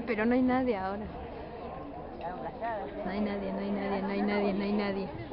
Ah, pero no hay nadie ahora. ¿eh? No hay nadie, no hay nadie, no hay nadie, no hay nadie.